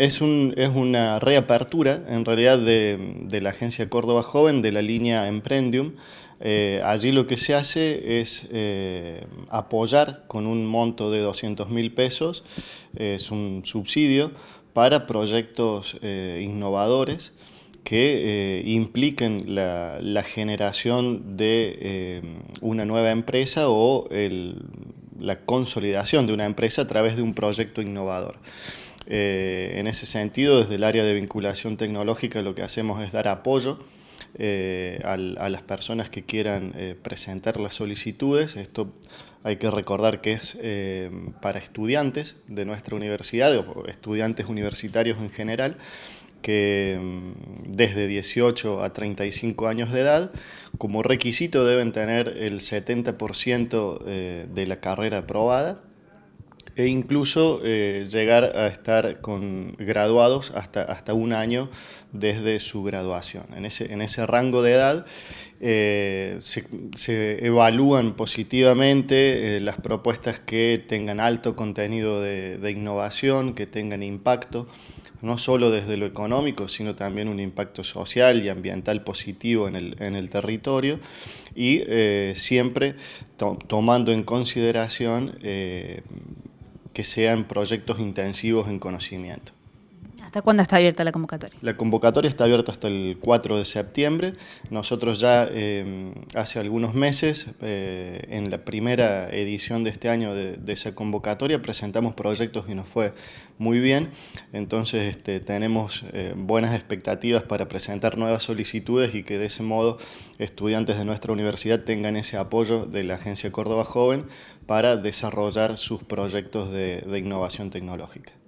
es, un, es una reapertura, en realidad, de, la Agencia Córdoba Joven, de la línea Emprendium. Eh, allí lo que se hace es eh, apoyar con un monto de 200 mil pesos, es un subsidio para proyectos innovadores que impliquen la, generación de una nueva empresa o la consolidación de una empresa a través de un proyecto innovador. Eh, en ese sentido, desde el área de vinculación tecnológica lo que hacemos es dar apoyo eh, a, las personas que quieran eh, presentar las solicitudes. Esto hay que recordar que es para estudiantes de nuestra universidad, o estudiantes universitarios en general, que mm, desde 18 a 35 años de edad, como requisito deben tener el 70% de la carrera aprobada e incluso eh, llegar a estar con graduados hasta, hasta un año desde su graduación. En ese, en ese rango de edad eh, se, evalúan positivamente eh, las propuestas que tengan alto contenido de, innovación, que tengan impacto, no solo desde lo económico, sino también un impacto social y ambiental positivo en el, en el territorio y siempre tomando en consideración que sean proyectos intensivos en conocimiento. ¿Hasta cuándo está abierta la convocatoria? La convocatoria está abierta hasta el 4 de septiembre. Nosotros ya eh, hace algunos meses, eh, en la primera edición de este año de, esa convocatoria, presentamos proyectos y nos fue muy bien. Entonces este, tenemos eh, buenas expectativas para presentar nuevas solicitudes y que de ese modo estudiantes de nuestra universidad tengan ese apoyo de la Agencia Córdoba Joven para desarrollar sus proyectos de innovación tecnológica.